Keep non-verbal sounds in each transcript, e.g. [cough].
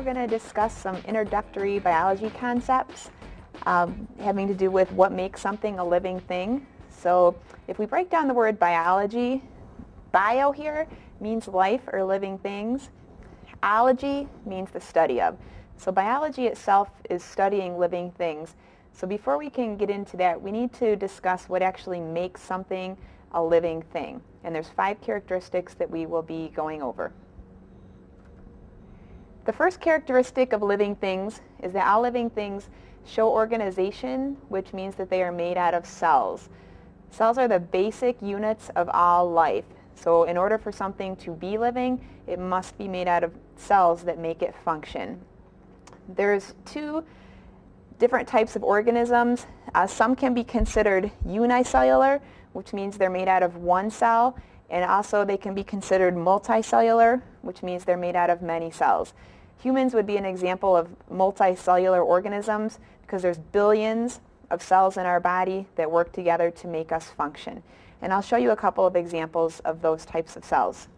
we're going to discuss some introductory biology concepts um, having to do with what makes something a living thing. So if we break down the word biology, bio here means life or living things. Ology means the study of. So biology itself is studying living things. So before we can get into that, we need to discuss what actually makes something a living thing. And there's five characteristics that we will be going over. The first characteristic of living things is that all living things show organization, which means that they are made out of cells. Cells are the basic units of all life. So in order for something to be living, it must be made out of cells that make it function. There's two different types of organisms. Uh, some can be considered unicellular, which means they're made out of one cell, and also they can be considered multicellular, which means they're made out of many cells. Humans would be an example of multicellular organisms because there's billions of cells in our body that work together to make us function. And I'll show you a couple of examples of those types of cells.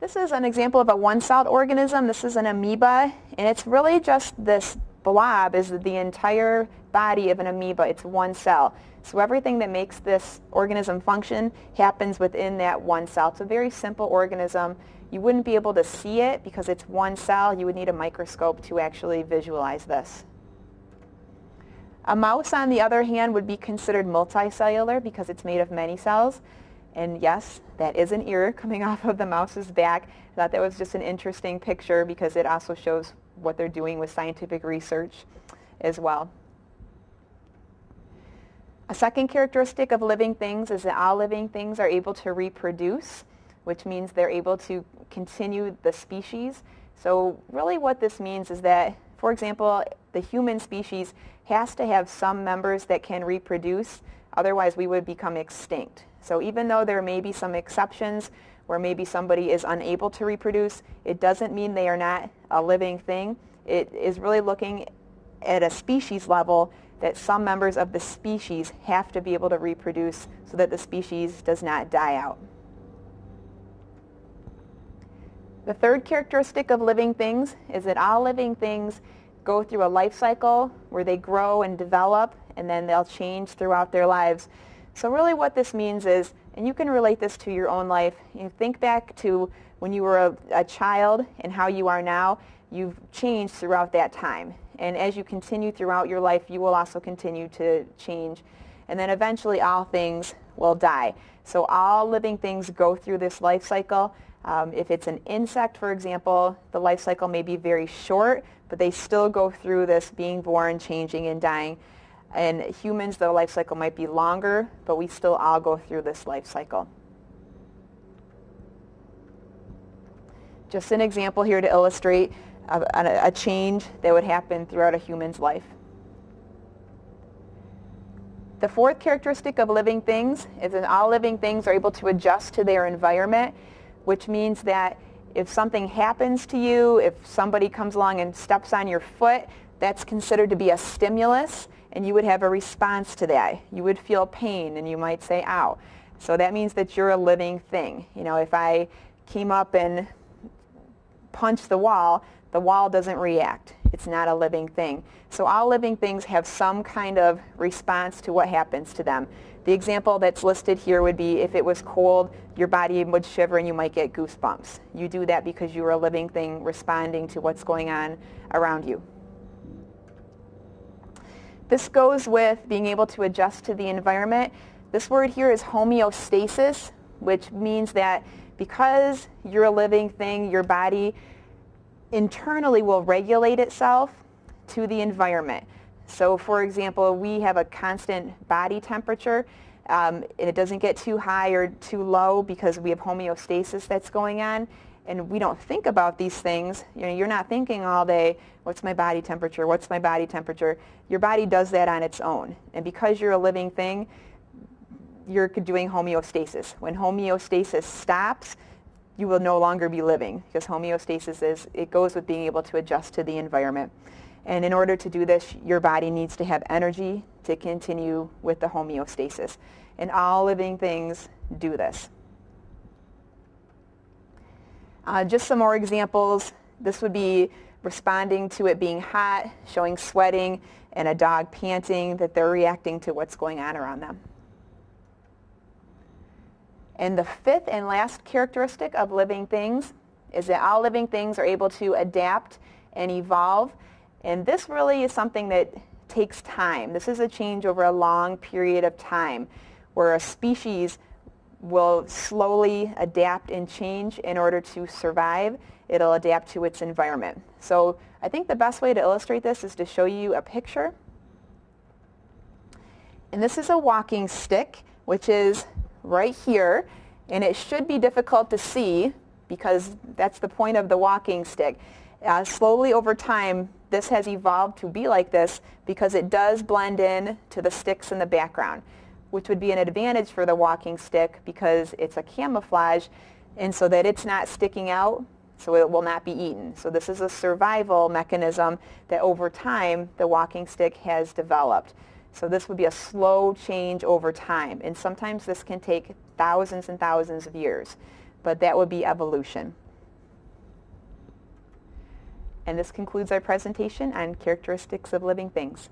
This is an example of a one-celled organism. This is an amoeba, and it's really just this blob is the entire body of an amoeba. It's one cell. So everything that makes this organism function happens within that one cell. It's a very simple organism. You wouldn't be able to see it because it's one cell. You would need a microscope to actually visualize this. A mouse, on the other hand, would be considered multicellular because it's made of many cells. And yes, that is an ear coming [laughs] off of the mouse's back. I thought that was just an interesting picture because it also shows what they're doing with scientific research as well. A second characteristic of living things is that all living things are able to reproduce, which means they're able to continue the species. So really what this means is that, for example, the human species has to have some members that can reproduce, otherwise we would become extinct. So even though there may be some exceptions where maybe somebody is unable to reproduce, it doesn't mean they are not a living thing. It is really looking at a species level that some members of the species have to be able to reproduce so that the species does not die out. The third characteristic of living things is that all living things go through a life cycle where they grow and develop and then they'll change throughout their lives. So really what this means is, and you can relate this to your own life, you think back to when you were a, a child and how you are now, you've changed throughout that time. And as you continue throughout your life, you will also continue to change. And then eventually all things will die. So all living things go through this life cycle. Um, if it's an insect, for example, the life cycle may be very short, but they still go through this being born, changing, and dying. And humans, the life cycle might be longer, but we still all go through this life cycle. Just an example here to illustrate a, a, change that would happen throughout a human's life. The fourth characteristic of living things is that all living things are able to adjust to their environment, which means that if something happens to you, if somebody comes along and steps on your foot, that's considered to be a stimulus and you would have a response to that. You would feel pain and you might say, ow. So that means that you're a living thing. You know, if I came up and punched the wall, the wall doesn't react. It's not a living thing. So all living things have some kind of response to what happens to them. The example that's listed here would be if it was cold, your body would shiver and you might get goosebumps. You do that because you are a living thing responding to what's going on around you. This goes with being able to adjust to the environment. This word here is homeostasis, which means that because you're a living thing, your body internally will regulate itself to the environment. So for example, we have a constant body temperature um, and it doesn't get too high or too low because we have homeostasis that's going on and we don't think about these things, you know, you're not thinking all day, what's my body temperature, what's my body temperature. Your body does that on its own. And because you're a living thing, you're doing homeostasis. When homeostasis stops, you will no longer be living because homeostasis is, it goes with being able to adjust to the environment. And in order to do this, your body needs to have energy to continue with the homeostasis. And all living things do this. Uh, just some more examples This would be responding to it being hot, showing sweating, and a dog panting that they're reacting to what's going on around them. And the fifth and last characteristic of living things is that all living things are able to adapt and evolve. And this really is something that takes time. This is a change over a long period of time where a species will slowly adapt and change in order to survive. It'll adapt to its environment. So I think the best way to illustrate this is to show you a picture. And this is a walking stick, which is right here. And it should be difficult to see because that's the point of the walking stick. Uh, slowly over time, this has evolved to be like this because it does blend in to the sticks in the background, which would be an advantage for the walking stick because it's a camouflage and so that it's not sticking out so it will not be eaten. So this is a survival mechanism that over time the walking stick has developed. So this would be a slow change over time and sometimes this can take thousands and thousands of years, but that would be evolution. And this concludes our presentation on characteristics of living things.